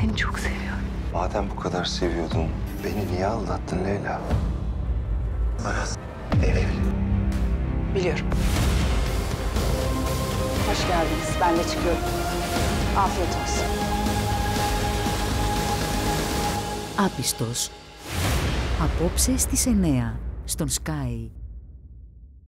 Seni çok seviyorum. Madem bu kadar seviyordun, beni niye aldattın Leyla? Aras, evli. Biliyorum. Hoş geldiniz. Ben de çıkıyorum. Afiyet olsun. Άπιστος. Απόψε στις 9 στον Sky.